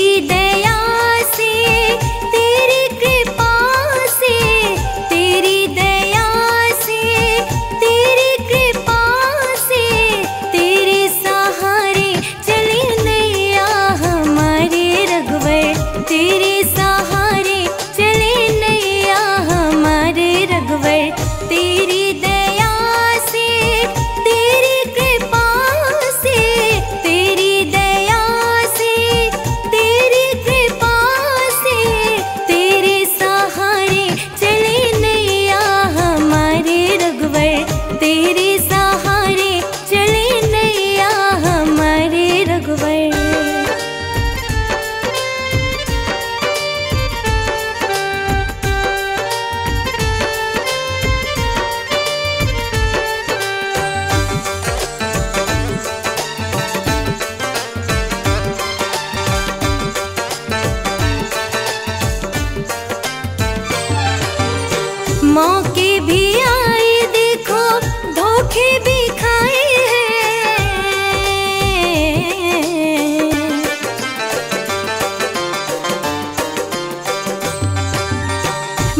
ti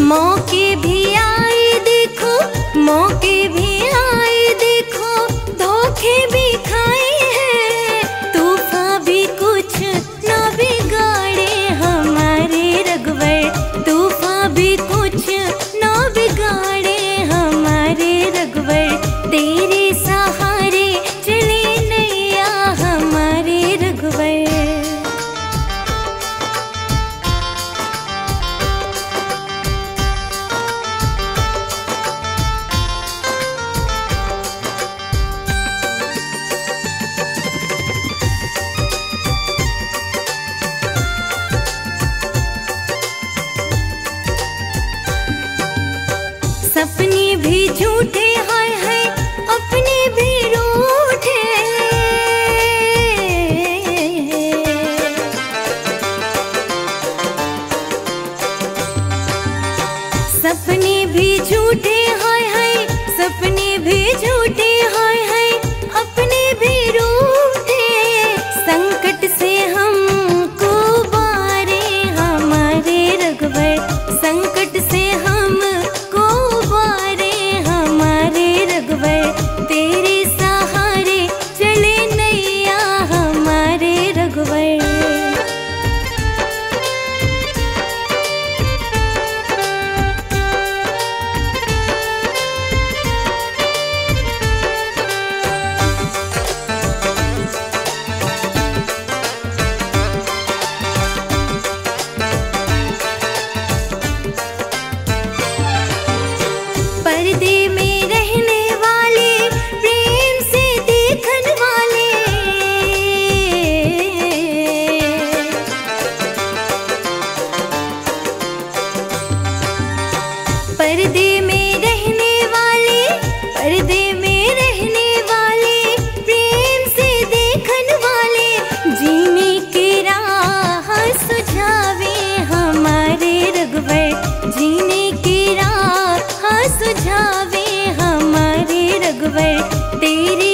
मौके भी भी हाय हाय सपने भेजो तेरी